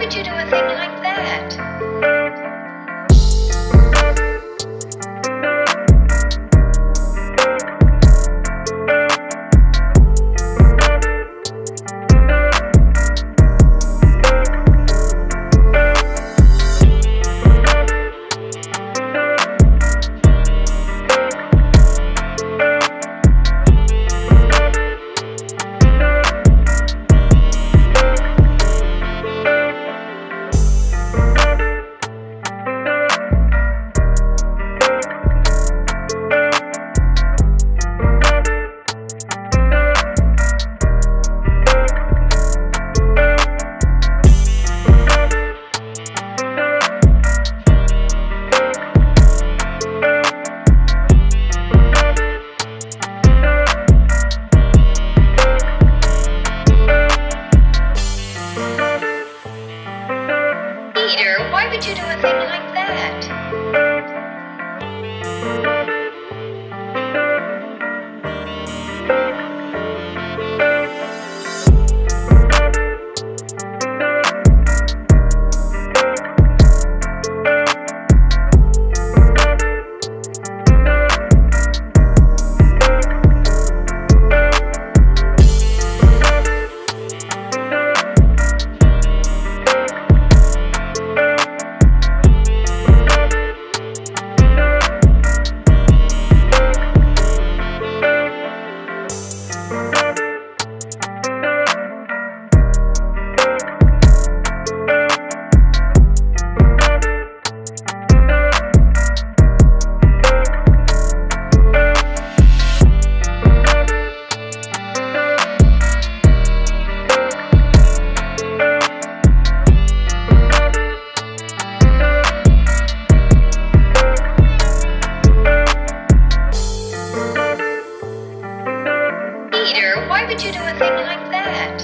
could you do a thing like that? Why would you do a thing like that? would you do a thing like that?